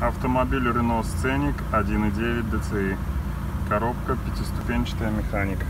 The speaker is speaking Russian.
Автомобиль Renault Scenic 1.9 DCI. Коробка пятиступенчатая механика.